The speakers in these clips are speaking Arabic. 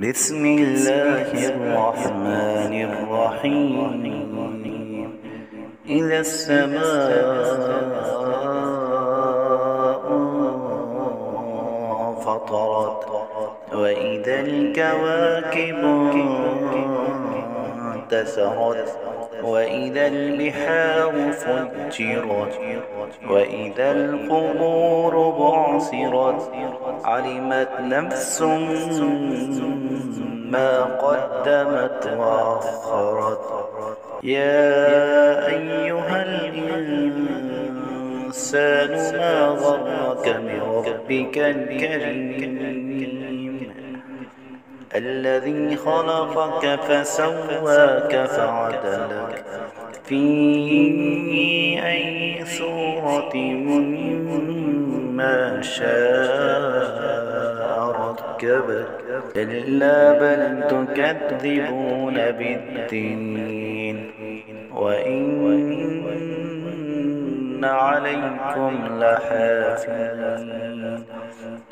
بسم الله الرحمن الرحيم. إذا السماء فطرت وإذا الكواكب انتثرت وإذا البحار فجرت وإذا القبور بعصرت علمت نفس وأخرت يا أيها الإنسان ما غرك بربك الكريم؟ الذي خلقك فسواك فعدلك. في أي صورة ما شاء. كلا بل تكذبون بالدين. وإن عليكم لحافظين.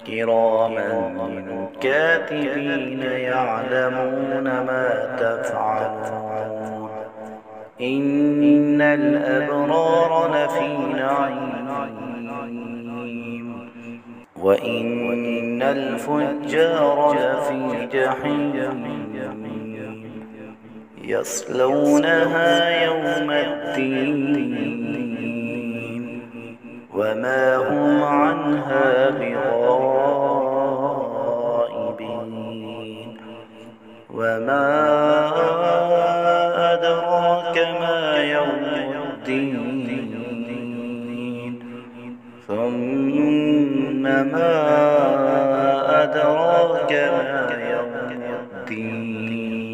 كراما كاتبين يعلمون ما تفعلون. إن الأبرار لفي نعيم. وإن الفجار لفي جحيم. يصلونها يوم الدين. وما هم عنها بغائبين. وما أدراك ما يوم الدين. الدين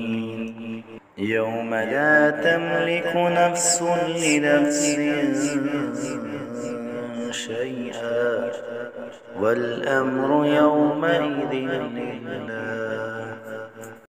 يوم لا تملك نفس لنفس شيئا والأمر يومئذ لله.